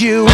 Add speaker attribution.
Speaker 1: you.